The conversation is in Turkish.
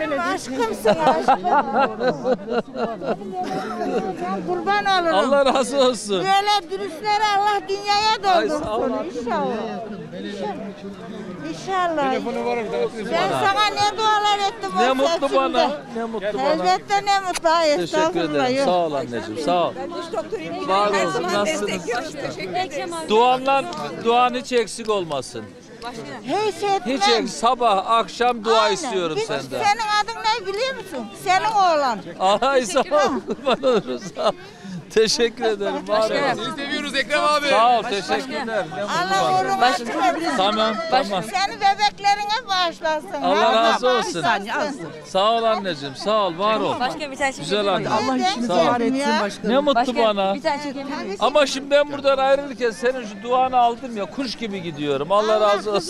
benim aşkımsın aşkım. Kurban olurum. Allah razı olsun. Böyle dürüstlere Allah dünyaya doldursun inşallah. İnşallah. Ben sana ne dualar ettim Ne mutlu bana. Ne mutlu bana. Elbette ne mutlu. Ay, Teşekkür ederim. Sağ ol anneciğim. Sağ ol. Var olsun. Nasılsınız? Duanla, duan hiç eksik olmasın. Hiç etmem. Hiç. Sabah, akşam dua Aynen. istiyorum Biz- senden. Senin adın ne biliyor musun? Senin oğlan. Ay sağ ol. Sağ ol. Teşekkür ederim. Var olun. seviyoruz Ekrem abi. Sağ ol. Teşekkürler. Allah etsin. Tamam, tamam. Seni bebeklerine bağışlasın. Allah razı olsun. Sağ ol anneciğim. Sağ ol. Var ol. Başka bir tane çekebilir Güzel anne. Allah işini var etsin başkanım. Ne mutlu bana. bir tane çekebilir miyim? Ama şimdi ben buradan ayrılırken senin şu duanı aldım ya kuş gibi gidiyorum. Allah razı olsun.